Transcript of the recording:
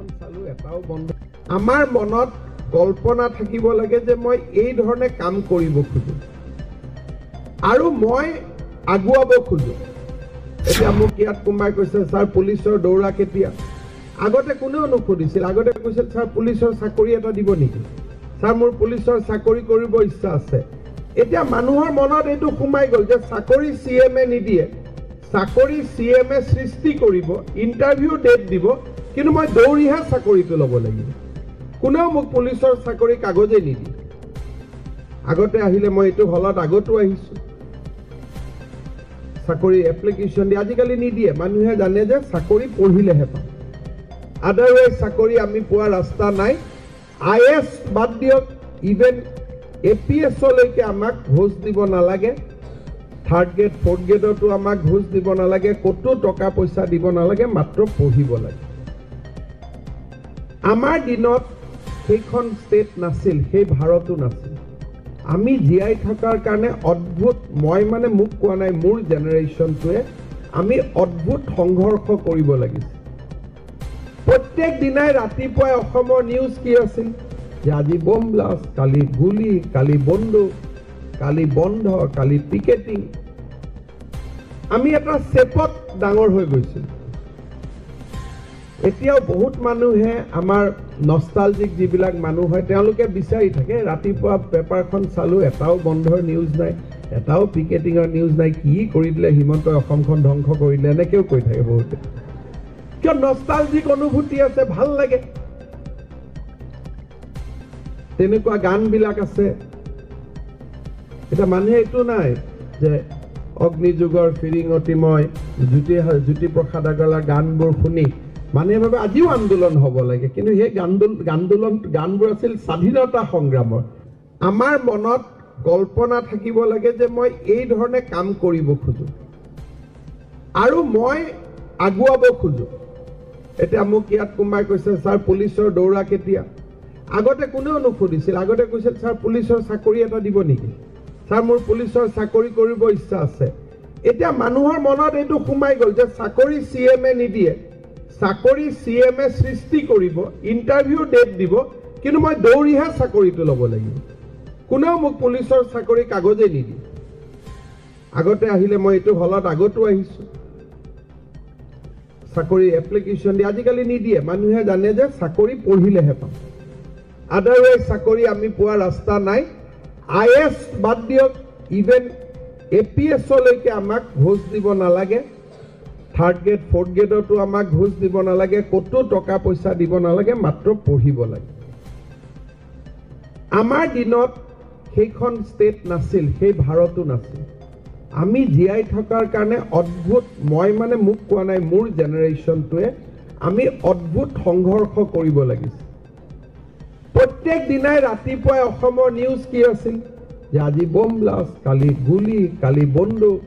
পেপাৰখন চালো এটাও বন্ধ। আমাৰ মনত কল্পনা থাকিব লাগে যে মই এই ধৰণে কাম কৰিব খোজো। আৰু মই আগুৱাব খোজো। এতিয়া মোক ইয়াত কোনোবাই কৈছে ছাৰ পুলিচৰ দৌৰা কেতিয়া? আগতে কোনেও নুসুধিছিল। আগতে কৈছিল ছাৰ পুলিচৰ চাকৰি এটা দিব নেকি? ছাৰ মোৰ পুলিচৰ চাকৰি কৰিব ইচ্ছা আছে। এতিয়া মানুহৰ মনত এইটো সোমাই গ'ল যে চাকৰি চি এম নিদিয়ে। চাকৰি চি এম সৃষ্টি কৰিব ইণ্টাৰভিউ ডেট দিব কিন্তু মই দৌৰিহে চাকৰিটো ল'ব লাগিব। কোনেও মোক পুলিচৰ চাকৰি কাগজেই নিদিয়ে। আগতে আহিলে মই এইটো হলত আগতো আহিছোঁ। চাকৰি এপ্লিকেশ্যন দিয়ে আজিকালি নিদিয়ে। মানুহে জানে যে চাকৰি পঢ়িলেহে পাম আদাৰৱাইজ চাকৰি আমি পোৱা ৰাস্তা নাই। আই এছ বাদ দিয়ক। ইভেন এ পি এছলৈকে আমাক ঘোচ দিব নালাগে। থাৰ্ড গ্ৰেড ফ'ৰ্থ গ্ৰেডতো আমাক ঘোচ দিব নালাগে। ক'তো টকা পইচা দিব নালাগে। মাত্ৰ পঢ়িব লাগে। আমাৰ দিনত সেইখন ষ্টেট নাছিল সেই ভাৰতো নাছিল। আমি জীয়াই থকাৰ কাৰণে অদ্ভুত মই মানে মোক কোৱা নাই মোৰ জেনেৰেশ্যনটোৱে আমি অদ্ভুত সংঘৰ্ষ কৰিব লাগিছিল। প্ৰত্যেক দিনাই ৰাতিপুৱাই অসমৰ নিউজ কি আছিল? যে আজি বম ব্লাষ্ট কালি গুলি কালি বন্দুক কালি বন্ধ কালি পিকেটিং আমি এটা চেপত ডাঙৰ হৈ গৈছিলোঁ। এতিয়াও বহুত মানুহে আমাৰ নষ্টালজিক যিবিলাক মানুহ হয় তেওঁলোকে বিচাৰি থাকে ৰাতিপুৱা পেপাৰখন চালোঁ এটাও বন্ধৰ নিউজ নাই এটাও পিকেটিঙৰ নিউজ নাই কি কৰি দিলে হিমন্তই অসমখন ধ্বংস কৰি দিলে এনেকৈও কৈ থাকে বহুতে। কিয় নষ্টালজিক অনুভূতি আছে ভাল লাগে। তেনেকুৱা গানবিলাক আছে। এতিয়া মানুহে এইটো নাই যে অগ্নিযুগৰ ফিৰিঙতি মই জ্যোতি জ্যোতিপ্ৰসাদ আগৰৱালাৰ গানবোৰ শুনি মানুহে ভাবে আজিও আন্দোলন হ'ব লাগে। কিন্তু সেই গান্দোল আন্দোলন গানবোৰ আছিল স্বাধীনতা সংগ্ৰামৰ। আমাৰ মনত কল্পনা থাকিব লাগে যে মই এই ধৰণে কাম কৰিব খোজো। আৰু মই আগুৱাব খোজো। এতিয়া মোক ইয়াত কোনোবাই কৈছে ছাৰ পুলিচৰ দৌৰা কেতিয়া? আগতে কোনেও নুসুধিছিল। আগতে কৈছিল ছাৰ পুলিচৰ চাকৰি এটা দিব নেকি? ছাৰ মোৰ পুলিচৰ চাকৰি কৰিব ইচ্ছা আছে। এতিয়া মানুহৰ মনত এইটো সোমাই গ'ল যে চাকৰি চি এম নিদিয়ে। চাকৰি চি এম এ সৃষ্টি কৰিব ইণ্টাৰভিউ ডেট দিব কিন্তু মই দৌৰিহে চাকৰিটো ল'ব লাগিব। কোনেও মোক পুলিচৰ চাকৰি কাগজেই নিদিয়ে। আগতে আহিলে মই এইটো হলত আগতো আহিছোঁ। চাকৰি এপ্লিকেশ্যন দিয়ে আজিকালি নিদিয়ে মানুহে জানে যে চাকৰি পঢ়িলেহে পাম। আদাৰৱাইজ চাকৰি আমি পোৱা ৰাস্তা নাই। আই এছ বাদ দিয়ক ইভেন এ পি এছলৈকে আমাক ঘোচ দিব নালাগে। থাৰ্ড গ্ৰেড ফ'ৰ্থ গ্ৰেডতো আমাক ঘোচ দিব নালাগে ক'তো টকা পইচা দিব নালাগে মাত্ৰ পঢ়িব লাগে। আমাৰ দিনত সেইখন ষ্টেট নাছিল সেই ভাৰতো নাছিল। আমি জীয়াই থকাৰ কাৰণে অদ্ভুত মই মানে মোক কোৱা নাই মোৰ জেনেৰেশ্যনটোৱে আমি অদ্ভুত সংঘৰ্ষ কৰিব লাগিছিল। প্ৰত্যেক দিনাই ৰাতিপুৱাই অসমৰ নিউজ কি আছিল? যে আজি বম ব্লাষ্ট কালি গুলি কালি বন্দুক।